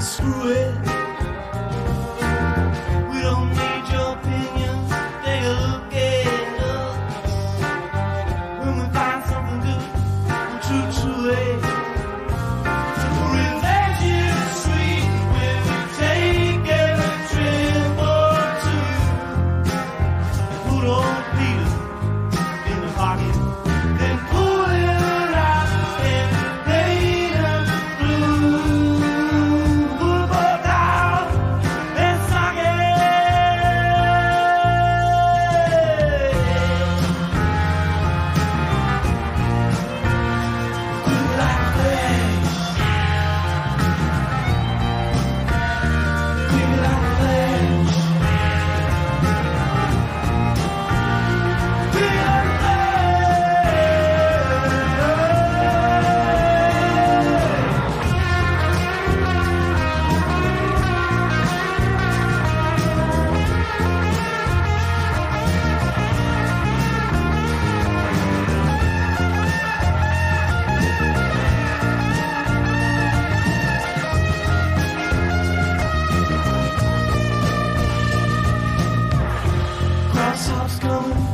screw it. coming